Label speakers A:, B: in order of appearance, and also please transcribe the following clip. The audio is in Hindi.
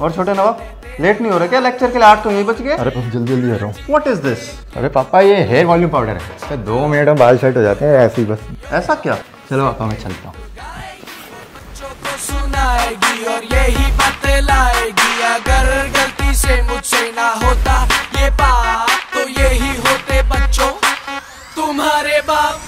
A: और छोटे नवाब लेट नहीं हो रहा क्या लेक्चर के लिए? आठ तो यही बच गए।
B: अरे जल्दी जल्दी आ रहा हूँ।
A: व्हाट इज़ दिस
B: अरे पापा ये हेयर वॉल्यूम पाउडर है। इससे दो मिनट में तो बाल सेट हो जाते हैं ऐसे ही बस।
A: ऐसा क्या?
B: चलो पापा मैं चलता हूँ।
C: सुनाएगी और यही बतलाएगी अगर गलती से मुझसे ना होता ये बात तो यही होते बच्चों तुम्हारे बाप